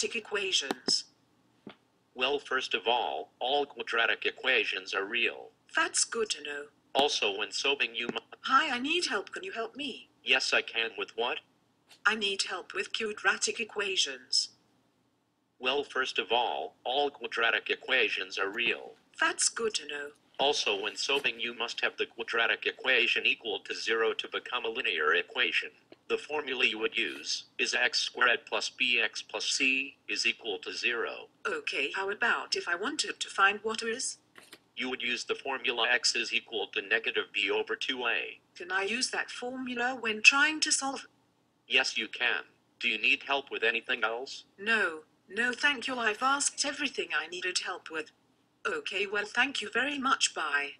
quadratic equations. Well, first of all, all quadratic equations are real. That's good to know. Also, when solving you Hi, I need help. Can you help me? Yes, I can with what? I need help with quadratic equations. Well, first of all, all quadratic equations are real. That's good to know. Also, when solving you must have the quadratic equation equal to zero to become a linear equation. The formula you would use is x squared plus bx plus c is equal to zero. Okay, how about if I wanted to find what is? You would use the formula x is equal to negative b over 2a. Can I use that formula when trying to solve? Yes, you can. Do you need help with anything else? No, no, thank you. I've asked everything I needed help with. Okay, well, thank you very much. Bye.